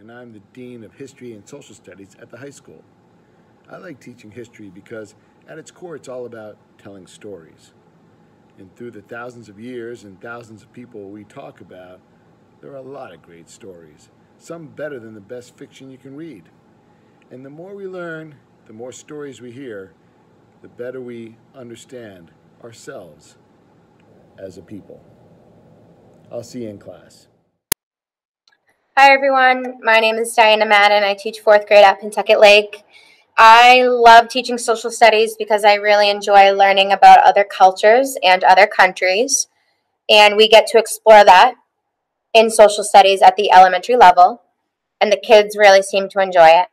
and I'm the Dean of History and Social Studies at the high school. I like teaching history because at its core it's all about telling stories. And through the thousands of years and thousands of people we talk about, there are a lot of great stories, some better than the best fiction you can read. And the more we learn, the more stories we hear, the better we understand ourselves as a people. I'll see you in class. Hi everyone, my name is Diana Madden. I teach fourth grade at Pentucket Lake. I love teaching social studies because I really enjoy learning about other cultures and other countries. And we get to explore that in social studies at the elementary level. And the kids really seem to enjoy it.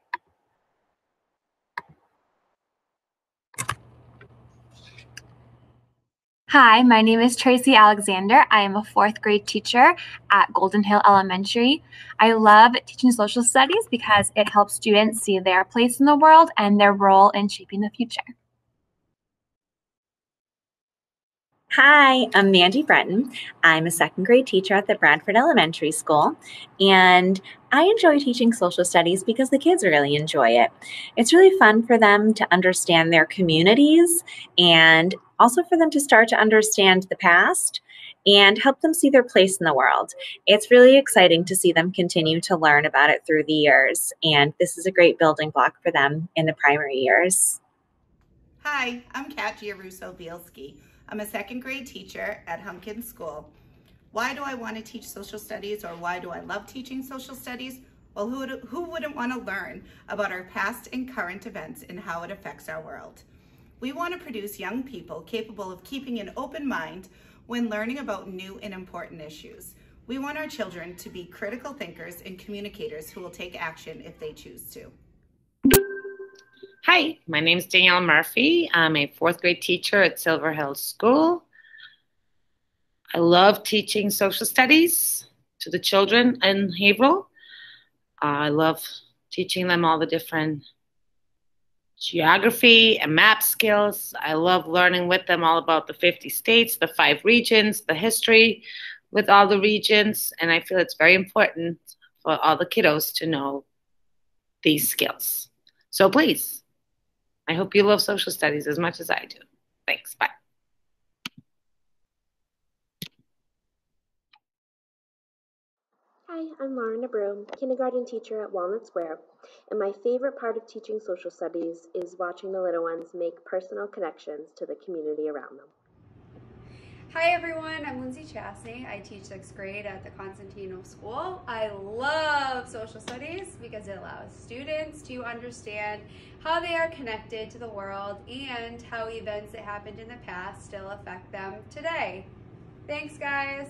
Hi, my name is Tracy Alexander. I am a fourth grade teacher at Golden Hill Elementary. I love teaching social studies because it helps students see their place in the world and their role in shaping the future. Hi, I'm Mandy Breton. I'm a second grade teacher at the Bradford Elementary School, and I enjoy teaching social studies because the kids really enjoy it. It's really fun for them to understand their communities and also for them to start to understand the past and help them see their place in the world. It's really exciting to see them continue to learn about it through the years, and this is a great building block for them in the primary years. Hi, I'm Kat Giarusso Bielski. I'm a second grade teacher at Hunking School. Why do I want to teach social studies or why do I love teaching social studies? Well, who, would, who wouldn't want to learn about our past and current events and how it affects our world? We want to produce young people capable of keeping an open mind when learning about new and important issues. We want our children to be critical thinkers and communicators who will take action if they choose to. Hi, my name is Danielle Murphy. I'm a fourth grade teacher at Silver Hill School. I love teaching social studies to the children in Haverhill. Uh, I love teaching them all the different geography and map skills. I love learning with them all about the 50 states, the five regions, the history with all the regions. And I feel it's very important for all the kiddos to know these skills. So please I hope you love social studies as much as I do. Thanks. Bye. Hi, I'm Lauren Abroom, kindergarten teacher at Walnut Square, and my favorite part of teaching social studies is watching the little ones make personal connections to the community around them. Hi everyone, I'm Lindsay Chastney. I teach sixth grade at the Consentino School. I love social studies because it allows students to understand how they are connected to the world and how events that happened in the past still affect them today. Thanks guys.